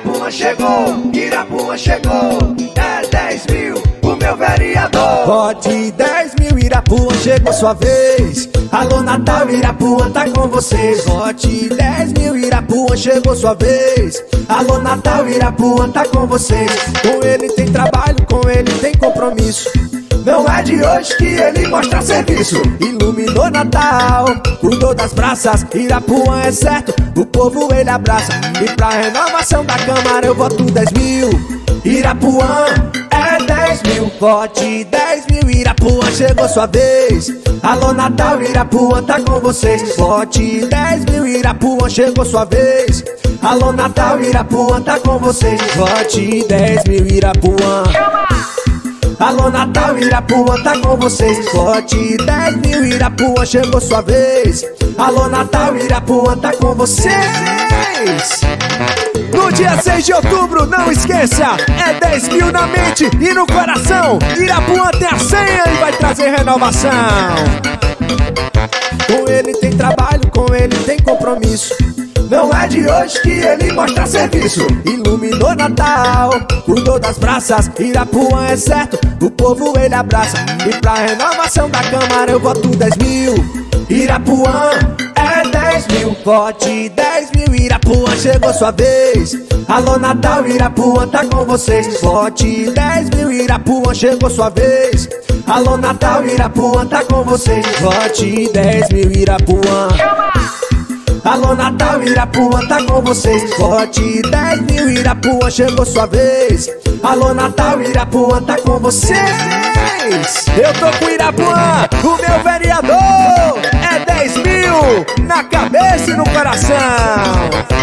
Irapuã chegou, Irapuã chegou. É 10 mil, o meu vereador. Vote 10 mil, Irapuã chegou sua vez. Alô Natal, Irapuã tá com vocês. Vote 10 mil, Irapuã chegou sua vez. Alô Natal, Irapuã tá com vocês. Com ele tem trabalho, com ele tem compromisso. Não é de hoje que ele mostra serviço. Iluminou Natal, cuidou das praças. Irapuã é certo, o povo ele abraça. E pra renovação da Câmara eu voto 10 mil. Irapuã é 10 mil, vote 10 mil. Irapuã chegou sua vez. Alô Natal, Irapuã tá com vocês. Vote 10 mil, Irapuã chegou sua vez. Alô Natal, Irapuã tá com vocês. Vote 10 mil, Irapuã. Alô Natal, Irapuã tá com vocês. Vote 10 mil, Irapuã chegou sua vez. Alô Natal, Irapuã tá com vocês. No dia 6 de outubro, não esqueça, é 10 mil na mente e no coração. Irapuã tem a senha e vai trazer renovação. Com ele tem trabalho, com ele tem compromisso. Não é de hoje que ele mostra serviço. Iluminou Natal, cuidou das praças. Irapuã é certo, o povo ele abraça. E pra renovação da Câmara eu voto 10 mil. Irapuã é 10 mil, vote 10 mil. Irapuã chegou sua vez. Alô Natal, Irapuã tá com vocês. Vote 10 mil, Irapuã chegou sua vez. Alô Natal, Irapuã tá com vocês. Vote 10 mil, Irapuã. Alô Natal, Irapuã tá com vocês. Vote 10 mil, Irapuã chegou sua vez. Alô Natal, Irapuã tá com vocês. Eu tô com Irapuã, o meu vereador. É 10 mil na cabeça e no coração.